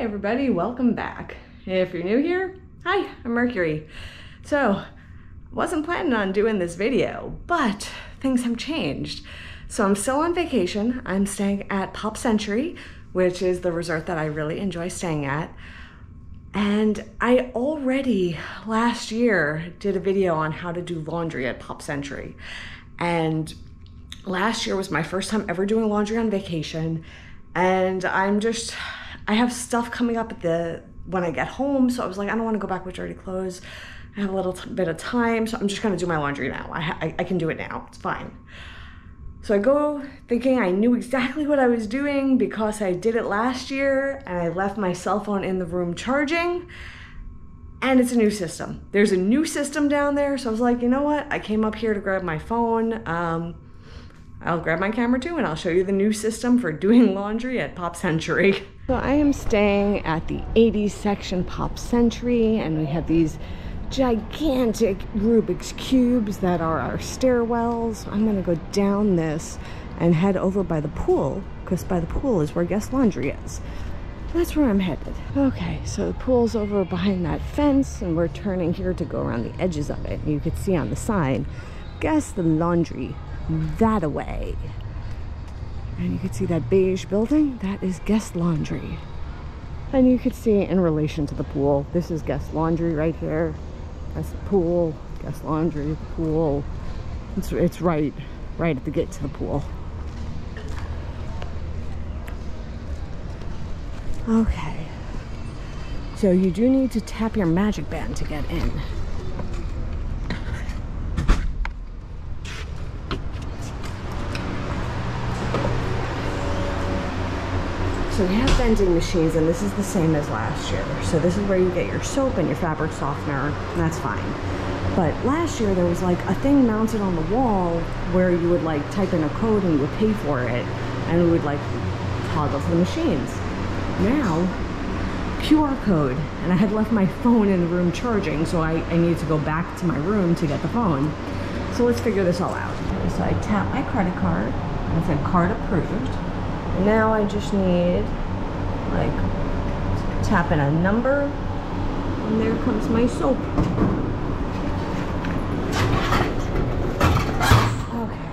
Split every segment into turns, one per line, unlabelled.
everybody, welcome back. If you're new here, hi, I'm Mercury. So, wasn't planning on doing this video, but things have changed. So I'm still on vacation. I'm staying at Pop Century, which is the resort that I really enjoy staying at. And I already last year did a video on how to do laundry at Pop Century. And last year was my first time ever doing laundry on vacation. And I'm just I have stuff coming up at the when I get home, so I was like, I don't want to go back with dirty clothes. I have a little bit of time, so I'm just gonna do my laundry now. I, I, I can do it now. It's fine. So I go thinking I knew exactly what I was doing because I did it last year and I left my cell phone in the room charging. And it's a new system. There's a new system down there. So I was like, you know what? I came up here to grab my phone. Um, I'll grab my camera too and I'll show you the new system for doing laundry at Pop Century. So I am staying at the 80s section Pop Century and we have these gigantic Rubik's Cubes that are our stairwells. I'm gonna go down this and head over by the pool because by the pool is where guest laundry is. That's where I'm headed. Okay, so the pool's over behind that fence and we're turning here to go around the edges of it. You could see on the sign, guest laundry that away. And you can see that beige building, that is guest laundry. And you can see in relation to the pool, this is guest laundry right here. That's the pool, guest laundry, pool. It's, it's right, right at the gate to the pool. Okay. So you do need to tap your magic band to get in. So we have vending machines and this is the same as last year. So this is where you get your soap and your fabric softener, and that's fine. But last year there was like a thing mounted on the wall where you would like type in a code and you would pay for it and it would like toggle to the machines. Now, QR code and I had left my phone in the room charging so I, I needed to go back to my room to get the phone. So let's figure this all out. So I tap my credit card and it said card approved. Now I just need like tap in a number and there comes my soap. Okay,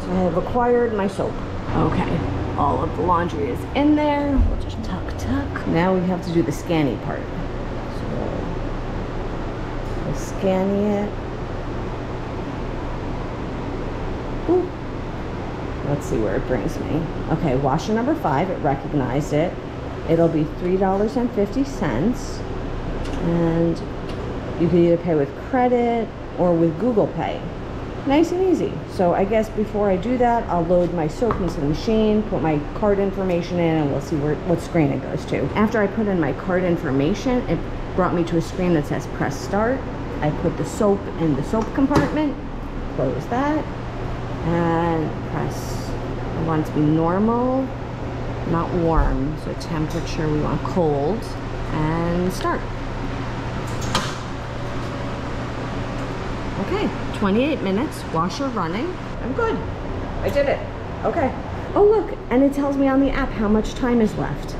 so I have acquired my soap. Okay, all of the laundry is in there. We'll just tuck tuck. Now we have to do the scanning part. So we'll scan it. Ooh. Let's see where it brings me. Okay, washer number five, it recognized it. It'll be $3.50. And you can either pay with credit or with Google Pay. Nice and easy. So I guess before I do that, I'll load my soap into the machine, put my card information in, and we'll see where, what screen it goes to. After I put in my card information, it brought me to a screen that says press start. I put the soap in the soap compartment, close that, and press I want to be normal, not warm. So temperature, we want cold. And start. Okay, 28 minutes, washer running. I'm good. I did it. Okay. Oh look, and it tells me on the app how much time is left.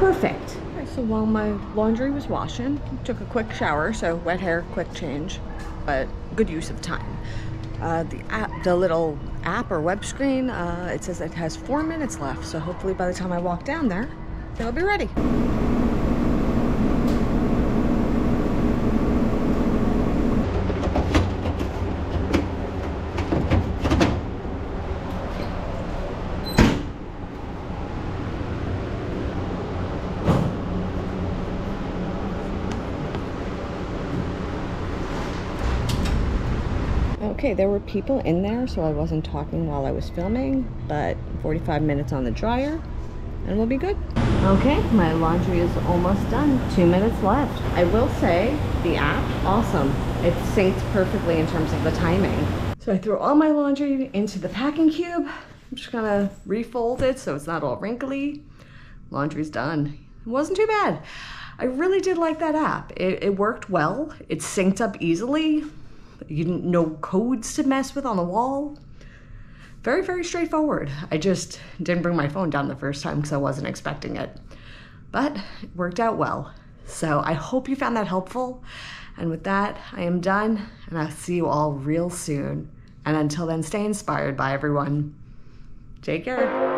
Perfect. Okay, so while my laundry was washing, took a quick shower, so wet hair, quick change, but good use of time. Uh, the app, the little app or web screen, uh, it says it has four minutes left. So hopefully by the time I walk down there, it'll be ready. Okay, there were people in there, so I wasn't talking while I was filming, but 45 minutes on the dryer, and we'll be good. Okay, my laundry is almost done. Two minutes left. I will say, the app, awesome. It syncs perfectly in terms of the timing. So I threw all my laundry into the packing cube. I'm just gonna refold it so it's not all wrinkly. Laundry's done. It wasn't too bad. I really did like that app. It, it worked well. It synced up easily. You didn't know codes to mess with on the wall. Very, very straightforward. I just didn't bring my phone down the first time because I wasn't expecting it. but it worked out well. So I hope you found that helpful. And with that, I am done, and I'll see you all real soon. And until then, stay inspired by everyone. Take care.